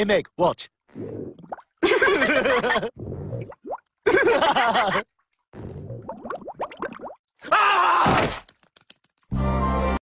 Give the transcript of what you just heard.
Hey, Meg, watch. ah!